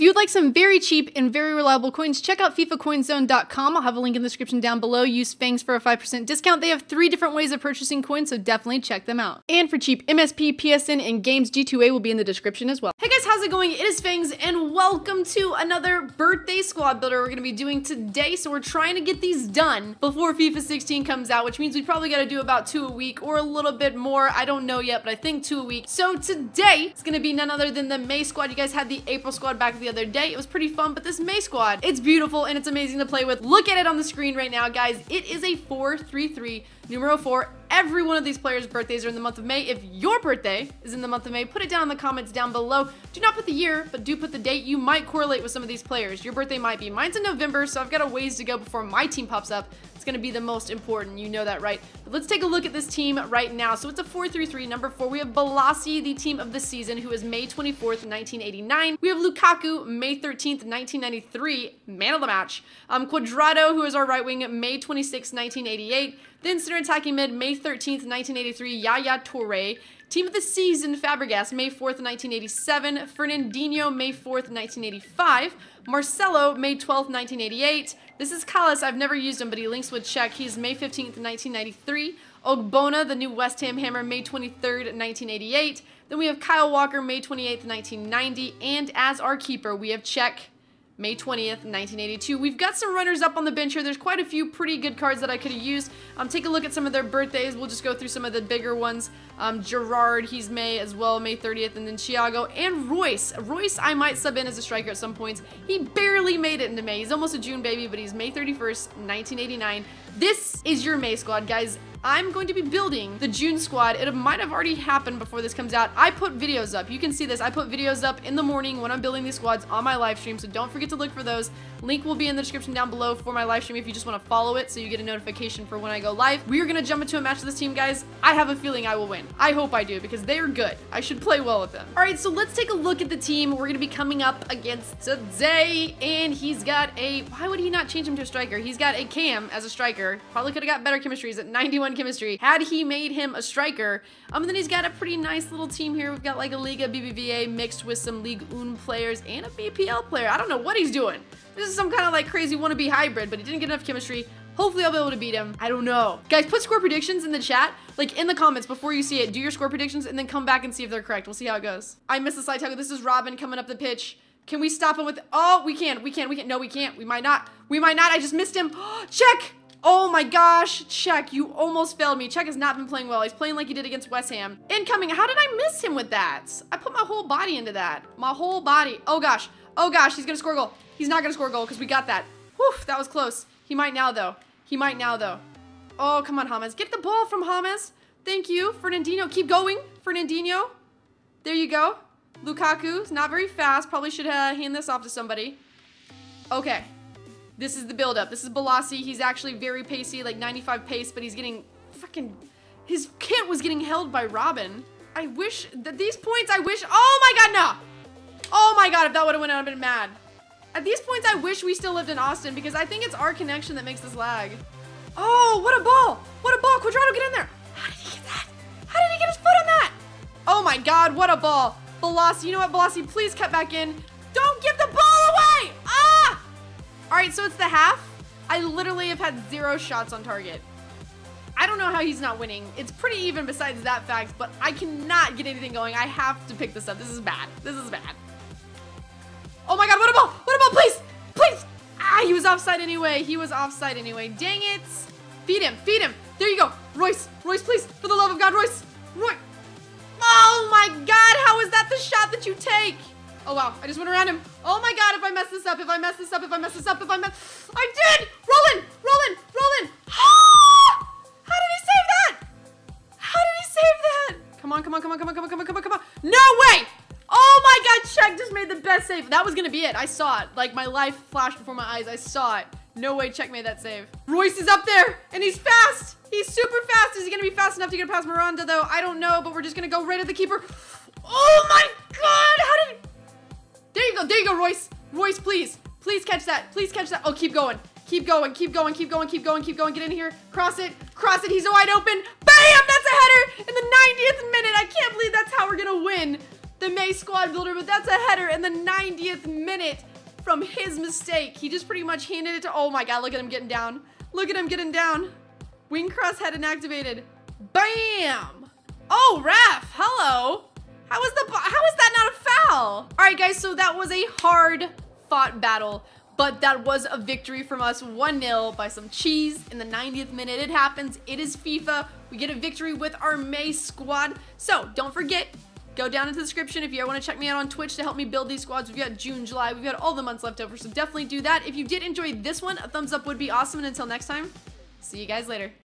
If you would like some very cheap and very reliable coins, check out FIFACoinsZone.com. I'll have a link in the description down below. Use Fangs for a 5% discount. They have three different ways of purchasing coins, so definitely check them out. And for cheap MSP, PSN, and games, G2A will be in the description as well. Hey guys, how's it going? It is Fangs, and welcome to another birthday squad builder we're going to be doing today. So we're trying to get these done before FIFA 16 comes out, which means we probably got to do about two a week or a little bit more. I don't know yet, but I think two a week. So today, it's going to be none other than the May squad. You guys had the April squad back the other day. It was pretty fun, but this May squad, it's beautiful and it's amazing to play with. Look at it on the screen right now, guys. It is a 4-3-3 numero 4 every one of these players' birthdays are in the month of May. If your birthday is in the month of May, put it down in the comments down below. Do not put the year, but do put the date. You might correlate with some of these players. Your birthday might be. Mine's in November, so I've got a ways to go before my team pops up. It's going to be the most important. You know that, right? But let's take a look at this team right now. So it's a 4-3-3. Number four, we have Bolasie, the team of the season, who is May 24th, 1989. We have Lukaku, May 13th, 1993, man of the match. Um, Cuadrado, who is our right wing, May 26th, 1988. Then center attacking mid, May 13th, 1983, Yaya Toure. Team of the season, Fabregas, May 4th, 1987. Fernandinho, May 4th, 1985. Marcelo, May 12th, 1988. This is Kalas. I've never used him, but he links with Cech. He's May 15th, 1993. Ogbonna, the new West Ham Hammer, May 23rd, 1988. Then we have Kyle Walker, May 28th, 1990. And as our keeper, we have Cech, May 20th, 1982. We've got some runners up on the bench here. There's quite a few pretty good cards that I could have used. Um, take a look at some of their birthdays. We'll just go through some of the bigger ones. Um, Gerrard, he's May as well, May 30th, and then Thiago and Reus. Reus, I might sub in as a striker at some points. He barely made it into May. He's almost a June baby, but he's May 31st, 1989. This is your May squad, guys. I'm going to be building the June squad. It might have already happened before this comes out. I put videos up. You can see this. I put videos up in the morning when I'm building these squads on my live stream, so don't forget to look for those. Link will be in the description down below for my live stream if you just want to follow it so you get a notification for when I go live. We are going to jump into a match with this team, guys. I have a feeling I will win. I hope I do because they are good. I should play well with them. All right, so let's take a look at the team we're going to be coming up against today, and he's got a... Why would he not change him to a striker? He's got a Cam as a striker. Probably could have got better chemistry. He's at 91 chemistry had he made him a striker. Um, then he's got a pretty nice little team here. We've got like a Liga BBVA mixed with some League Un players and a BPL player. I don't know what he's doing. This is some kind of like crazy wannabe hybrid, but he didn't get enough chemistry. Hopefully I'll be able to beat him. I don't know. Guys, put score predictions in the chat, like in the comments before you see it. Do your score predictions and then come back and see if they're correct. We'll see how it goes. I missed the slide tackle. This is Robin coming up the pitch. Can we stop him with, oh, we can, we can, we can. No, we can't. We might not. We might not. I just missed him. Cech. Oh my gosh, Cech, you almost failed me. Cech has not been playing well. He's playing like he did against West Ham. Incoming, how did I miss him with that? I put my whole body into that. My whole body. Oh gosh, oh gosh, he's gonna score a goal. He's not gonna score a goal because we got that. Whew, that was close. He might now though. He might now though. Oh, come on, James. Get the ball from James. Thank you, Fernandinho. Keep going, Fernandinho. There you go. Lukaku's not very fast. Probably should uh, hand this off to somebody. Okay. This is the buildup. This is Bolasie. He's actually very pacey, like 95 pace, but he's getting fucking... His kit was getting held by Robin. I wish... that these points, I wish... Oh my god, no! Oh my god, if that would have went out, I'd been mad. At these points, I wish we still lived in Austin because I think it's our connection that makes this lag. Oh, what a ball! What a ball! Cuadrado, get in there! How did he get that? How did he get his foot on that? Oh my god, what a ball! Bolasie, you know what, Bolasie, please cut back in. Right, so it's the half. I literally have had zero shots on target. I don't know how he's not winning. It's pretty even besides that fact, but I cannot get anything going. I have to pick this up. This is bad. This is bad. Oh my god, what a ball! What a ball, please! Please! Ah, he was offside anyway. He was offside anyway. Dang it! Feed him, feed him. There you go. Reus, Reus, please. For the love of God, Reus. Reus. Oh my god, how is that the shot that you take? Oh wow, I just went around him. Oh my god, if I mess this up, if I mess this up, if I mess this up, if I mess... I did! Roland! Roland! Roland! Ah! How did he save that? How did he save that? Come on, come on, come on, come on, come on, come on, come on, come on. No way! Oh my god, Cech just made the best save. That was gonna be it. I saw it. Like my life flashed before my eyes. I saw it. No way Cech made that save. Reus is up there and he's fast. He's super fast. Is he gonna be fast enough to get past Miranda though? I don't know, but we're just gonna go right at the keeper. Oh my god, There you go, Reus. Reus, please. Please catch that. Please catch that. Oh, keep going. Keep going, keep going, keep going, keep going, keep going. Get in here. Cross it, cross it. He's wide open. Bam! That's a header in the 90th minute. I can't believe that's how we're gonna win. the May squad builder, but that's a header in the 90th minute from his mistake. He just pretty much handed it to, oh my god, look at him getting down. Look at him getting down. Wing cross head activated. Bam! Oh, ref, hello. How was the, how is that not a foul? All right, guys, so that was a hard fought battle but that was a victory from us 1-0 by some cheese in the 90th minute. It happens. It is FIFA. We get a victory with our May squad. So don't forget, go down into the description if you want to check me out on Twitch to help me build these squads. We've got June, July, we've got all the months left over, so definitely do that. If you did enjoy this one, a thumbs up would be awesome. And until next time, see you guys later.